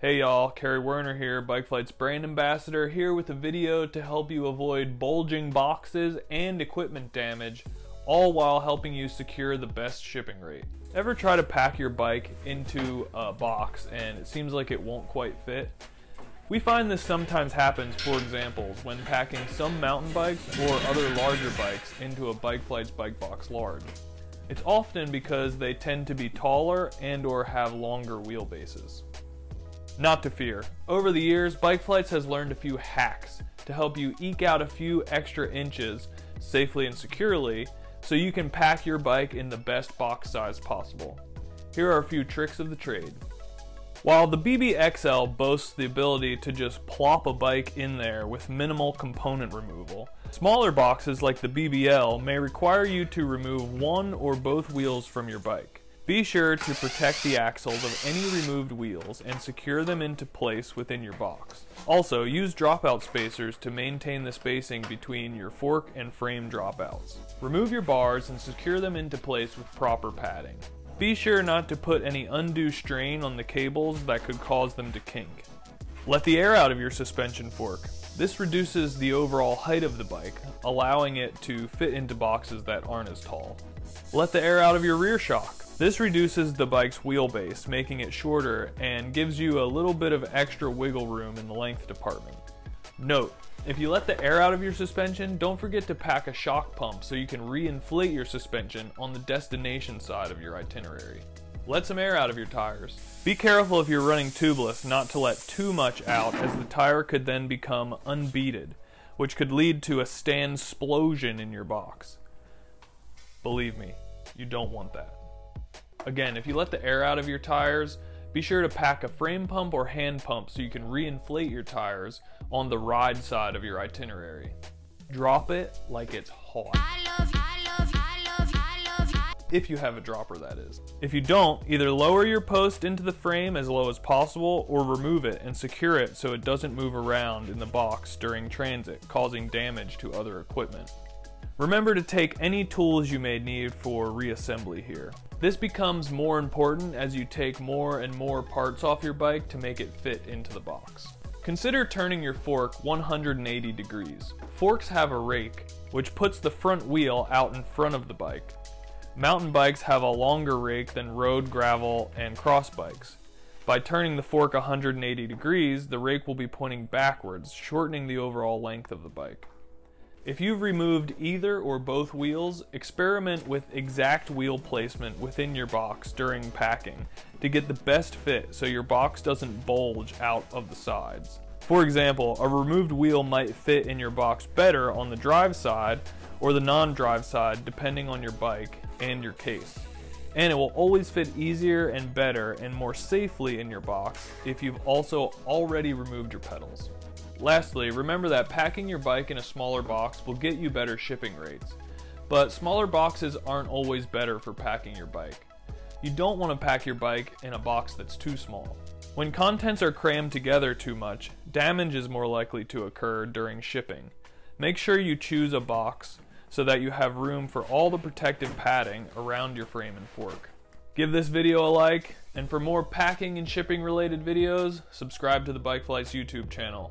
Hey y'all, Kerry Werner here, BikeFlights brand ambassador, here with a video to help you avoid bulging boxes and equipment damage, all while helping you secure the best shipping rate. Ever try to pack your bike into a box and it seems like it won't quite fit? We find this sometimes happens, for example, when packing some mountain bikes or other larger bikes into a BikeFlights Bike Box Large. It's often because they tend to be taller and or have longer wheelbases. Not to fear. Over the years, BikeFlights has learned a few hacks to help you eke out a few extra inches safely and securely so you can pack your bike in the best box size possible. Here are a few tricks of the trade. While the BBXL boasts the ability to just plop a bike in there with minimal component removal, smaller boxes like the BBL may require you to remove one or both wheels from your bike. Be sure to protect the axles of any removed wheels and secure them into place within your box. Also, use dropout spacers to maintain the spacing between your fork and frame dropouts. Remove your bars and secure them into place with proper padding. Be sure not to put any undue strain on the cables that could cause them to kink. Let the air out of your suspension fork. This reduces the overall height of the bike, allowing it to fit into boxes that aren't as tall. Let the air out of your rear shock. This reduces the bike's wheelbase, making it shorter and gives you a little bit of extra wiggle room in the length department. Note, if you let the air out of your suspension, don't forget to pack a shock pump so you can re-inflate your suspension on the destination side of your itinerary. Let some air out of your tires. Be careful if you're running tubeless not to let too much out as the tire could then become unbeaded, which could lead to a stand explosion in your box. Believe me, you don't want that. Again, if you let the air out of your tires, be sure to pack a frame pump or hand pump so you can re-inflate your tires on the ride side of your itinerary. Drop it like it's hot. if you have a dropper, that is. If you don't, either lower your post into the frame as low as possible or remove it and secure it so it doesn't move around in the box during transit, causing damage to other equipment. Remember to take any tools you may need for reassembly here. This becomes more important as you take more and more parts off your bike to make it fit into the box. Consider turning your fork 180 degrees. Forks have a rake, which puts the front wheel out in front of the bike. Mountain bikes have a longer rake than road, gravel, and cross bikes. By turning the fork 180 degrees, the rake will be pointing backwards, shortening the overall length of the bike. If you've removed either or both wheels, experiment with exact wheel placement within your box during packing to get the best fit so your box doesn't bulge out of the sides. For example, a removed wheel might fit in your box better on the drive side or the non-drive side depending on your bike and your case. And it will always fit easier and better and more safely in your box if you've also already removed your pedals. Lastly, remember that packing your bike in a smaller box will get you better shipping rates. But smaller boxes aren't always better for packing your bike. You don't want to pack your bike in a box that's too small. When contents are crammed together too much, damage is more likely to occur during shipping. Make sure you choose a box so that you have room for all the protective padding around your frame and fork. Give this video a like, and for more packing and shipping related videos, subscribe to the BikeFlights YouTube channel.